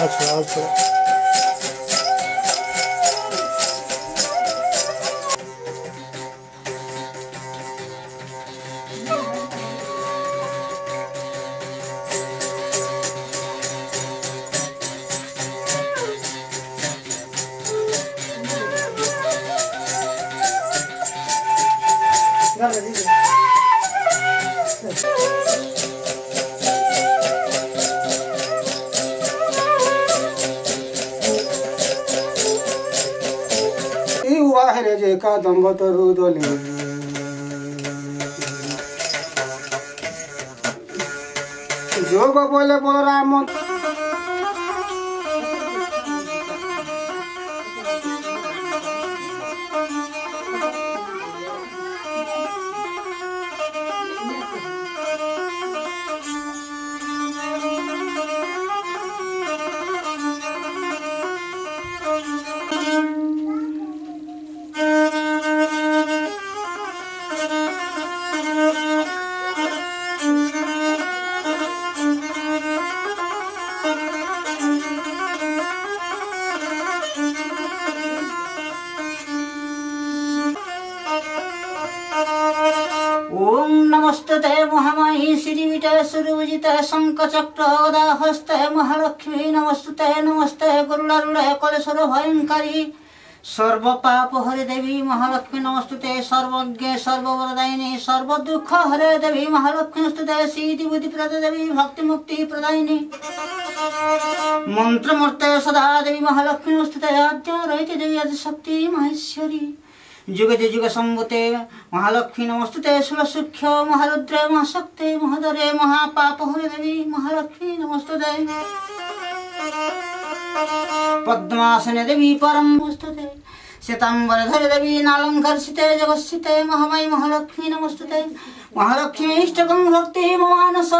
alzala alzala Guarda, vedi. बाहेर जे कदंब तरुदले যোগ বলে বলরাম মহামায়ী শ্রীবিটে সুরুজিতে শঙ্খচক্র গদা হস্তে মহালক্ষ্মী নমস্তে নমস্তে গরুড়ারুড়ে কলেশ্বর ভয়ঙ্করী। সর্বপাপ হরে দেবী মহালক্ষ্মী নমস্তুতে সর্বজ্ঞে সর্ববরদায়িনী সর্বদুঃখ হরে দেবী মহালক্ষ্মী নমস্তুতে বুদ্ধি প্রদ দেবী ভক্তি মুক্তি প্রদায়িনী। মন্ত্রমূর্তে সদা দেবী মহালক্ষ্মী নমস্তুতে আদ্য রহিতে দেবী আদি শক্তি মহেশ্বরী। যুগে যে যুগে সম্ভূতে মহালক্ষ্মী নমস্তুতে সুলসূক্ষ্য মহারুদ্রে মহাশক্তে, মহাদরে মহাপাপ হরে দেবী, মহালক্ষ্মী নমস্তুতে। পদ্মাসনে দেবী পরম নমস্তুতে, শ্বেতাম্বরে ধরে দেবী নালঙ্কর্ষিতে জগৎসিতে, মহামায়ী মহালক্ষ্মী নমস্তুতে, মহালক্ষ্মী ইষ্টকং ভক্তি মানস